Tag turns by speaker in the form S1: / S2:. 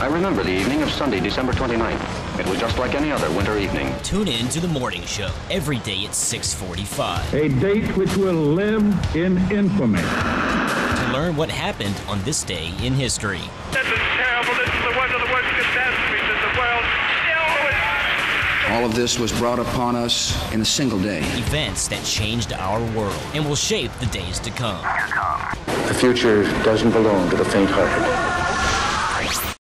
S1: I remember the evening of Sunday, December 29th. It was just like any other winter evening.
S2: Tune in to the morning show every day at 645
S3: A date which will live in infamy.
S2: to learn what happened on this day in history.
S4: This is terrible. This is the one of the worst catastrophes in the world.
S5: All of this was brought upon us in a single day.
S2: Events that changed our world and will shape the days to come.
S6: The future doesn't belong to the faint-hearted.